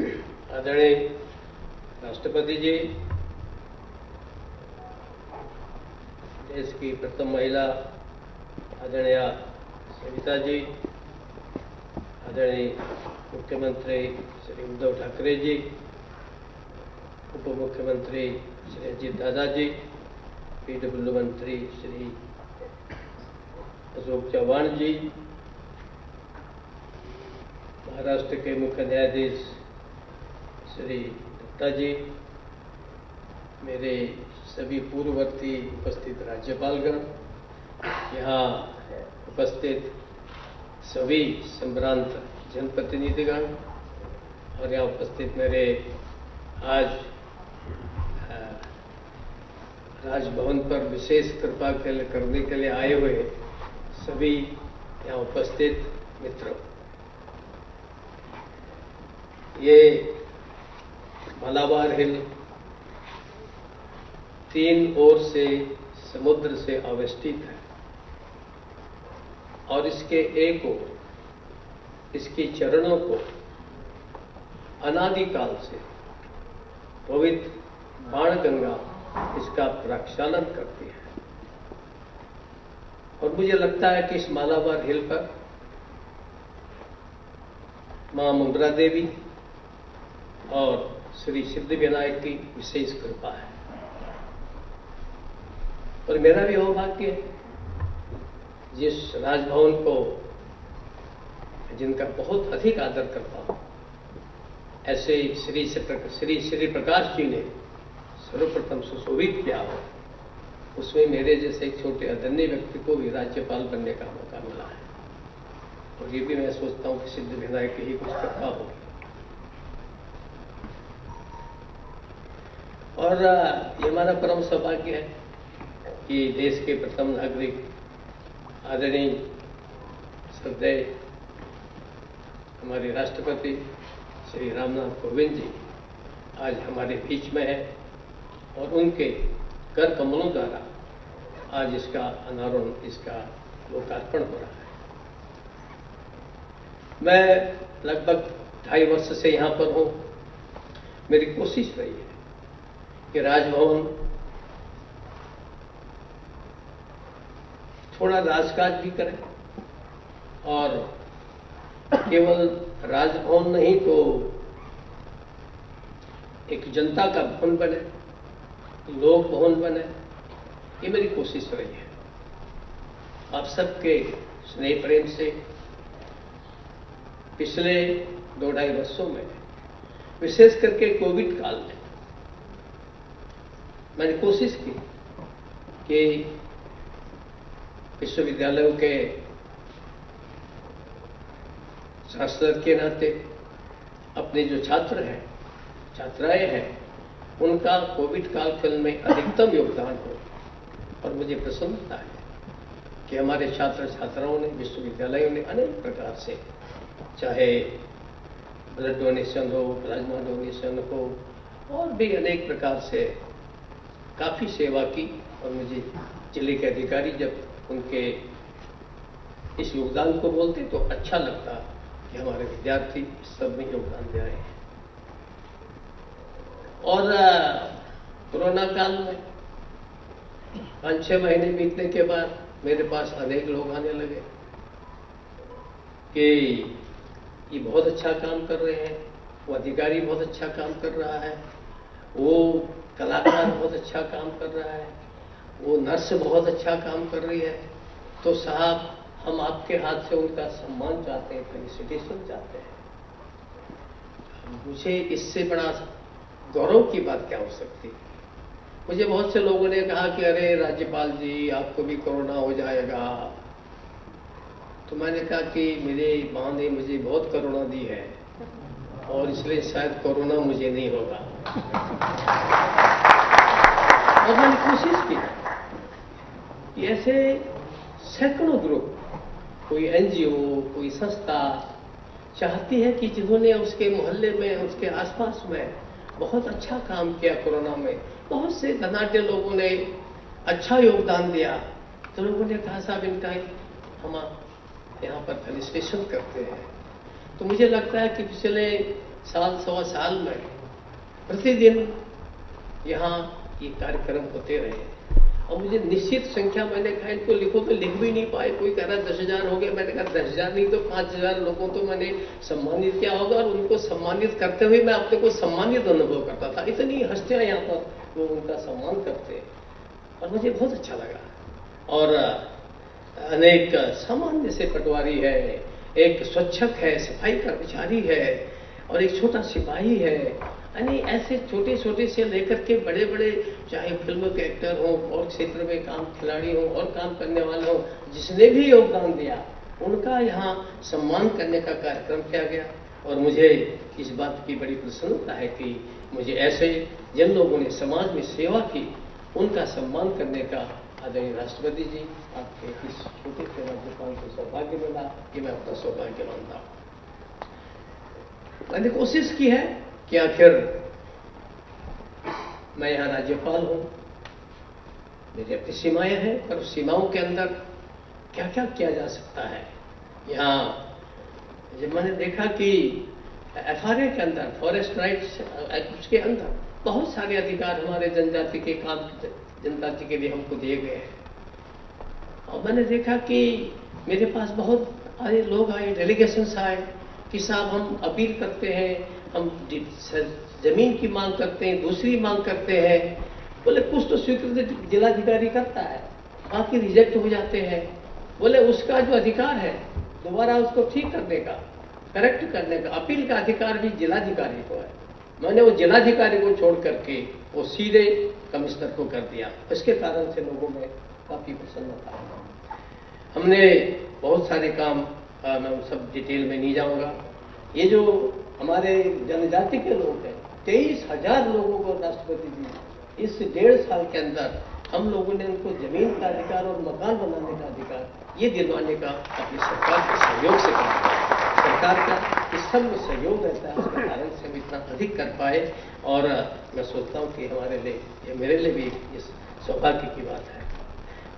आदरणीय राष्ट्रपति जी, देश की प्रथम महिला आदरणीय सविता जी, आदरणीय मुख्यमंत्री श्री उद्धव ठाकरे जी उप मुख्यमंत्री श्री अजीत दादा जी, पीडब्ल्यू मंत्री श्री अशोक चौहान जी, महाराष्ट्र के मुख्य न्यायाधीश श्री दत्ता जी, मेरे सभी पूर्ववर्ती उपस्थित राज्यपालगण, यहाँ उपस्थित सभी संभ्रांत जनप्रतिनिधिगण, और यहाँ उपस्थित मेरे आज राजभवन पर विशेष कृपा के लिए, करने के लिए आए हुए सभी यहाँ उपस्थित मित्रों। ये मलाबार हिल, तीन ओर से समुद्र से आवेष्टित है। और इसके एक ओर, इसकी चरणों को अनादिकाल से पवित्र बाण गंगा इसका प्रक्षालन करती है। और मुझे लगता है कि इस मालाबार हिल पर माँ मुद्रा देवी और श्री सिद्धि विनायक की विशेष कृपा है। और मेरा भी सौभाग्य है, जिस राजभवन को जिनका बहुत अधिक आदर करता हूँ, ऐसे श्री श्री श्री प्रकाश जी ने सर्वप्रथम सुशोभित किया हो, उसमें मेरे जैसे एक छोटे अदन्य व्यक्ति को भी राज्यपाल बनने का मौका मिला है। और ये भी मैं सोचता हूँ कि सिद्ध विनायक की ही कुछ कृपा होगी। और ये हमारा परम सौभाग्य है कि देश के प्रथम नागरिक, आदरणीय श्रद्धेय हमारे राष्ट्रपति श्री रामनाथ कोविंद जी आज हमारे बीच में है और उनके कर कमलों द्वारा आज इसका अनावरण, इसका लोकार्पण हो रहा है। मैं लगभग ढाई वर्ष से यहाँ पर हूँ। मेरी कोशिश रही है कि राजभवन। थोड़ा राजकाज भी करें और केवल राजभवन नहीं तो एक जनता का भवन बने, लोक भवन बने, ये मेरी कोशिश रही है। आप सबके स्नेह प्रेम से पिछले दो ढाई वर्षों में, विशेष करके कोविड काल में मैंने कोशिश की कि विश्वविद्यालयों के शास्त्र के नाते अपने जो छात्र हैं, छात्राएँ हैं, उनका कोविड काल कालखंड में अधिकतम योगदान हो। और मुझे प्रसन्नता है कि हमारे छात्र छात्राओं ने, विश्वविद्यालयों ने अनेक प्रकार से, चाहे ब्लड डोनेशन हो प्लाज्मा डोनेशन हो, और भी अनेक प्रकार से काफ़ी सेवा की और मुझे ज़िले के अधिकारी जब उनके इस योगदान को बोलते तो अच्छा लगता कि हमारे विद्यार्थी सब में योगदान दे रहे हैं। और कोरोना काल में पाँच छह महीने बीतने के बाद मेरे पास अनेक लोग आने लगे कि ये बहुत अच्छा काम कर रहे हैं, वो अधिकारी बहुत अच्छा काम कर रहा है, वो कलाकार बहुत अच्छा काम कर रहा है, वो नर्स बहुत अच्छा काम कर रही है। तो साहब, हम आपके हाथ से उनका सम्मान चाहते हैं फेलिसिटेशन चाहते हैं। मुझे इससे बड़ा गौरव की बात क्या हो सकती मुझे बहुत से लोगों ने कहा कि अरे राज्यपाल जी, आपको भी कोरोना हो जाएगा। तो मैंने कहा कि मेरे माँ ने मुझे बहुत करुणा दी है, और इसलिए शायद कोरोना मुझे नहीं होगा। और मैंने कोशिश की। कि ऐसे सैकड़ों ग्रुप, कोई एनजीओ, कोई संस्था चाहती है कि जिन्होंने उसके मोहल्ले में, उसके आसपास में बहुत अच्छा काम किया कोरोना में। बहुत से धनाढ़ लोगों ने अच्छा योगदान दिया। तो लोगों ने कहा, साहब, इनका हम यहाँ पर रजिस्ट्रेशन करते हैं। तो मुझे लगता है कि पिछले साल, सवा साल में प्रतिदिन यहाँ ये कार्यक्रम होते रहे। और मुझे निश्चित संख्या मैंने कहा, इनको लिखो तो लिख भी नहीं पाए। कोई कह रहा दस हज़ार हो गया। मैंने कहा, दस हज़ार नहीं तो पाँच हज़ार लोगों तो मैंने सम्मानित किया होगा और उनको सम्मानित करते हुए मैं अपने को सम्मानित अनुभव करता था। इतनी हस्तियाँ यहाँ पर वो उनका सम्मान करते। और मुझे बहुत अच्छा लगा। और अनेक सामान्य से पटवारी है, एक स्वच्छक है, सफ़ाई कर्मचारी है और एक छोटा सिपाही है। यानी ऐसे छोटे छोटे से लेकर के बड़े बड़े चाहे फ़िल्म के एक्टर हो, और क्षेत्र में काम खिलाड़ी हो, और काम करने वाले हो, जिसने भी योगदान दिया, उनका यहाँ सम्मान करने का कार्यक्रम किया गया। और मुझे इस बात की बड़ी प्रसन्नता है कि मुझे ऐसे जिन लोगों ने समाज में सेवा की, उनका सम्मान करने का आदरणीय राष्ट्रपति जी, आपके इस छोटे से राज्यपाल को सौभाग्य मिला कि मैं अपना सौभाग्य मानता हूँ। मैंने कोशिश की है कि आखिर मैं यहाँ राज्यपाल हूँ, मेरी अपनी सीमाएँ हैं, पर उस सीमाओं के अंदर क्या क्या किया जा सकता है? यहाँ जब मैंने देखा कि एफआरए के अंदर, फॉरेस्ट राइट्स, उसके अंदर बहुत सारे अधिकार हमारे जनजाति के काम, जनजाति के लिए हमको दिए गए हैं। और मैंने देखा कि मेरे पास बहुत आए लोग आए डेलीगेशन आए कि साहब हम अपील करते हैं हम ज़मीन की मांग करते हैं दूसरी मांग करते हैं। बोले कुछ तो स्वीकृत जिलाधिकारी करता है। बाकी रिजेक्ट हो जाते हैं। बोले उसका जो अधिकार है दोबारा उसको ठीक करने का करेक्ट करने का अपील का अधिकार भी जिलाधिकारी को है। मैंने वो जिलाधिकारी को छोड़ करके वो सीधे कमिश्नर को कर दिया। इसके कारण से लोगों में काफ़ी प्रसन्नता हमने बहुत सारे काम आ, मैं सब डिटेल में नहीं जाऊँगा। ये जो हमारे जनजाति के लोग हैं, तेईस हज़ार लोगों को राष्ट्रपति जी इस डेढ़ साल के अंदर हम लोगों ने उनको ज़मीन का अधिकार और मकान बनाने का अधिकार, ये दिलवाने का अपनी सरकार के सहयोग से कहा सरकार का इस सब में सहयोग रहता है, उसके कारण से हम इतना अधिक कर पाए और मैं सोचता हूँ कि हमारे लिए, ये मेरे लिए भी इस सौभाग्य की बात है।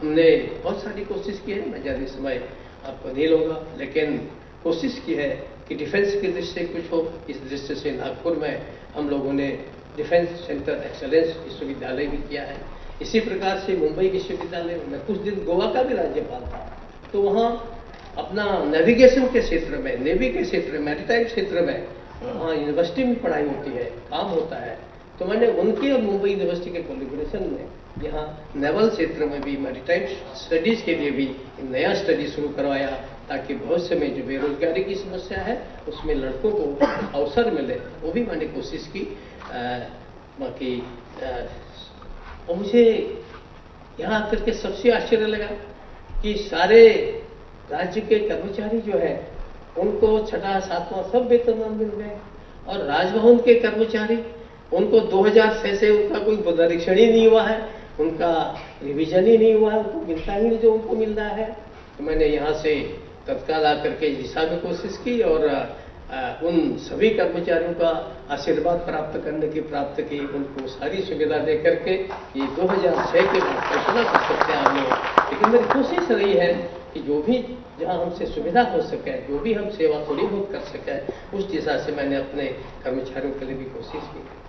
हमने बहुत सारी कोशिश की है, मैं ज़्यादा समय आपको नहीं लूँगा, लेकिन कोशिश की है कि डिफेंस की दृष्टि से कुछ हो, इस दृष्टि से नागपुर में हम लोगों ने डिफेंस सेंटर एक्सलेंस विश्वविद्यालय भी किया है। इसी प्रकार से मुंबई विश्वविद्यालय में कुछ दिन गोवा का भी राज्यपाल था। तो वहाँ अपना नेविगेशन के क्षेत्र में नेवी के क्षेत्र में मैरिटाइम क्षेत्र में, वहाँ यूनिवर्सिटी में पढ़ाई होती है, काम होता है। तो मैंने उनके और मुंबई यूनिवर्सिटी के कोलिब्रेशन में यहाँ नेवल क्षेत्र में भी मैरिटाइम स्टडीज़ के लिए भी नया स्टडी शुरू करवाया। ताकि भविष्य में जो बेरोजगारी की समस्या है, उसमें लड़कों को अवसर मिले, वो भी मैंने कोशिश की। बाकी और मुझे यहाँ आकर के सबसे आश्चर्य लगा कि सारे राज्य के कर्मचारी जो है, उनको छठा, सातवां सब वेतनमान मिल गए। और राजभवन के कर्मचारी, उनको 2006 से उनका कोई परीक्षण ही नहीं हुआ है, उनका रिवीजन ही नहीं हुआ है, उनको मिलता ही नहीं जो उनको मिल रहा है। तो मैंने यहाँ से तत्काल आकर के दिशा में कोशिश की और उन सभी कर्मचारियों का आशीर्वाद प्राप्त करने की प्राप्त की, उनको सारी सुविधा दे करके ये 2006 के बाद कल्पना कर सकते हैं हम लेकिन मेरी कोशिश रही है कि जो भी जहाँ हमसे सुविधा हो सके, जो भी हम सेवा थोड़ी बहुत कर सके, उस दिशा से मैंने अपने कर्मचारियों के लिए भी कोशिश की।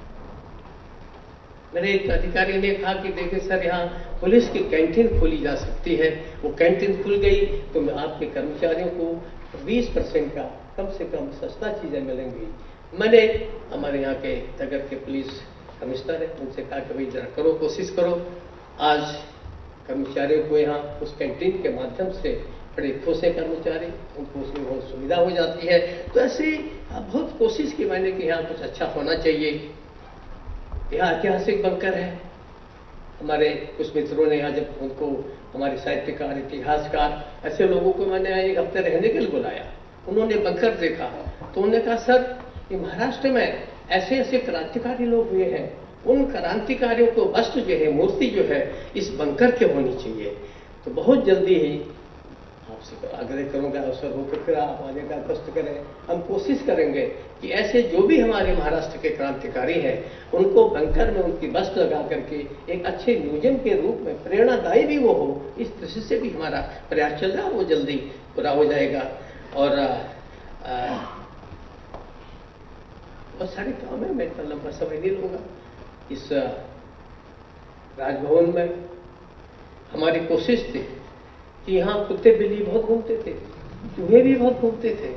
मेरे एक अधिकारी ने कहा कि देखिए सर, यहाँ पुलिस की कैंटीन खोली जा सकती है। वो कैंटीन खुल गई तो मैं आपके कर्मचारियों को 20 परसेंट का कम से कम सस्ता चीज़ें मिलेंगी। मैंने हमारे यहाँ के नगर के पुलिस कमिश्नर है, उनसे कहा कि भाई, जरा करो, कोशिश करो। आज कर्मचारियों को यहाँ उस कैंटीन के माध्यम से बड़े खुश है कर्मचारी, उनको उसमें बहुत सुविधा हो जाती है। तो ऐसे बहुत कोशिश की मैंने कि यहाँ कुछ अच्छा होना चाहिए। यह ऐतिहासिक बंकर है। हमारे कुछ मित्रों ने यहाँ जब उनको, हमारे साहित्यकार, इतिहासकार, ऐसे लोगों को मैंने एक हफ़्ते रहने के लिए बुलाया। उन्होंने बंकर देखा। तो उन्होंने कहा, सर कि महाराष्ट्र में ऐसे ऐसे क्रांतिकारी लोग हुए हैं। उन क्रांतिकारियों को वस्तु जो है, मूर्ति जो है, इस बंकर के होनी चाहिए। तो बहुत जल्दी ही आग्रह करूँगा, अवसर हो तो फिर आप आने का कष्ट करें। हम कोशिश करेंगे कि ऐसे जो भी हमारे महाराष्ट्र के क्रांतिकारी हैं, उनको बंकर में उनकी बस लगा करके एक अच्छे म्यूज़ियम के रूप में प्रेरणादायी भी वो हो, इस दृष्टि से भी हमारा प्रयास चल रहा है, वो जल्दी पूरा हो जाएगा। और बहुत सारे काम है मैं इतना लंबा समय नहीं लूँगा। इस राजभवन में हमारी कोशिश थी कि यहाँ कुत्ते बिल्ली बहुत घूमते थे, चूहे भी बहुत घूमते थे।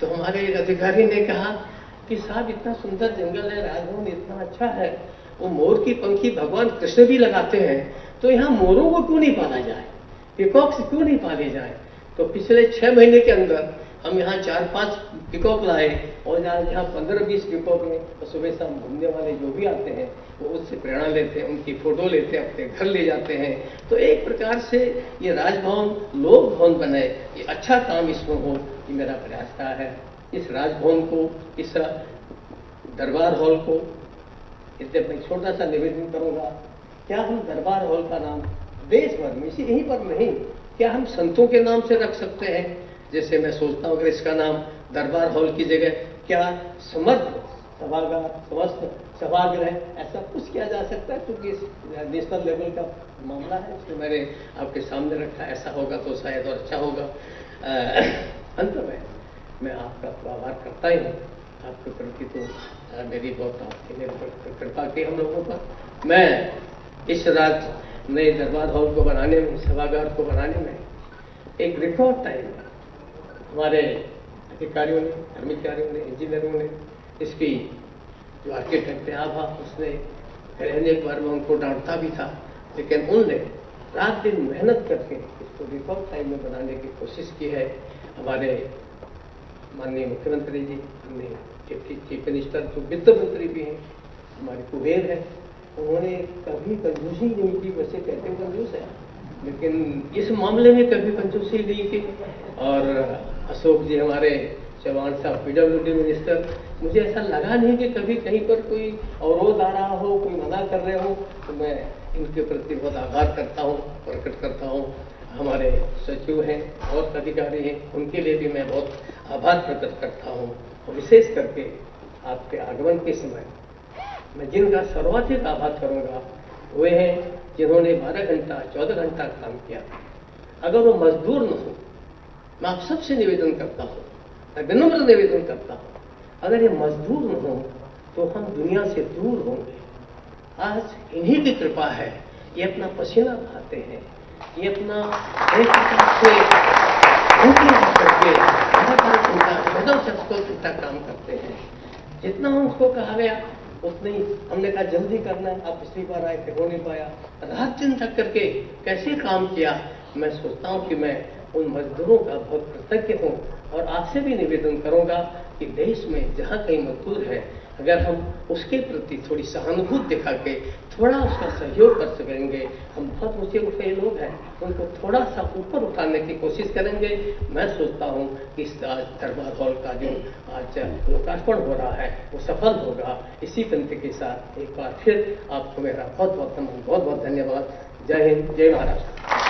तो हमारे अधिकारी ने कहा कि साहब, इतना सुंदर जंगल है, राजभवन इतना अच्छा है, वो मोर की पंखी भगवान कृष्ण भी लगाते हैं तो यहाँ मोरों को क्यों नहीं पाला जाए? पिकॉक्स क्यों नहीं पाले जाए? तो पिछले छह महीने के अंदर हम यहाँ चार पाँच पिकॉक लाए और यहाँ यहाँ पंद्रह बीस पिकॉक में तो सुबह शाम घूमने वाले जो भी आते हैं, वो उससे प्रेरणा लेते हैं, उनकी फ़ोटो लेते हैं, अपने घर ले जाते हैं। तो एक प्रकार से ये राजभवन लोक भवन बनाए ये अच्छा काम इसमें हो, ये मेरा प्रयास रहा है। इस राजभवन को, इस दरबार हॉल को इसलिए मैं छोटा सा निवेदन करूँगा। क्या हम दरबार हॉल का नाम देश भर में, इसी यहीं पर नहीं, क्या हम संतों के नाम से रख सकते हैं? जैसे मैं सोचता हूँ अगर इसका नाम दरबार हॉल की जगह क्या समर्थ सभागार समस्त सभागृह, ऐसा कुछ किया जा सकता है? क्योंकि नेशनल लेवल का मामला है इसलिए मैंने आपके सामने रखा, ऐसा होगा तो शायद और अच्छा होगा। अंत में मैं आपका आभार करता ही हूँ। आपके प्रति तो मेरी बहुत आपकी मेरे कृपा की हम लोगों पर। मैं इस रात नए दरबार हॉल को बनाने में, सभागार को बनाने में एक रिकॉर्ड टाइम हमारे अधिकारियों ने, कर्मचारियों ने, इंजीनियरों ने इसकी जो आर्किटेक्ट आभा, उसने पहले एक बार में उनको डांटता भी था, लेकिन उनने रात दिन मेहनत करके इसको रिकॉर्ड टाइम में बनाने की कोशिश की है। हमारे माननीय मुख्यमंत्री जी, हमने चीफ मिनिस्टर जो वित्त मंत्री भी हैं, हमारे कुबेर है, उन्होंने कभी कंजूसी नहीं की, वैसे कहते कंजूस है, लेकिन इस मामले में कभी कंजूसी नहीं की। और अशोक जी हमारे चौहान साहब पीडब्ल्यूडी मिनिस्टर मुझे ऐसा लगा नहीं कि कभी कहीं पर कोई अवरोध आ रहा हो, कोई मना कर रहे हो तो मैं इनके प्रति बहुत आभार करता हूँ, प्रकट करता हूँ। हमारे सचिव हैं, और अधिकारी हैं, उनके लिए भी मैं बहुत आभार प्रकट करता हूँ। और विशेष करके आपके आगमन के समय, मैं जिनका सर्वाधिक आभार करूँगा, वे हैं जिन्होंने 12 घंटा 14 घंटा काम किया। अगर वो मजदूर न हो मैं आप सबसे निवेदन करता हूँ, मैं विनम्र निवेदन करता हूँ, अगर ये मजदूर हो तो हम दुनिया से दूर होंगे। आज इन्हीं की कृपा है, ये अपना पसीना बहाते हैं, ये अपना एक काम करते हैं। जितना उसको कहा गया, उतने ही हमने कहा जल्दी करना आप पिछली बार आए थे हो नहीं पाया। रात दिन थक करके कैसे काम किया, मैं सोचता हूँ कि मैं उन मजदूरों का बहुत कृतज्ञ हूँ और आपसे भी निवेदन करूँगा कि देश में जहाँ कहीं मजदूर है, अगर हम उसके प्रति थोड़ी सहानुभूति दिखा के थोड़ा उसका सहयोग कर सकेंगे। हम बहुत ऊँचे उठे लोग हैं, उनको थोड़ा सा ऊपर उठाने की कोशिश करेंगे। मैं सोचता हूँ कि इस आज दरबार हॉल का जो आज लोकार्पण हो रहा है, वो सफल होगा। इसी तंत्र के साथ एक बार फिर आपको मेरा बहुत बहुत बहुत बहुत धन्यवाद। जय हिंद, जय महाराष्ट्र।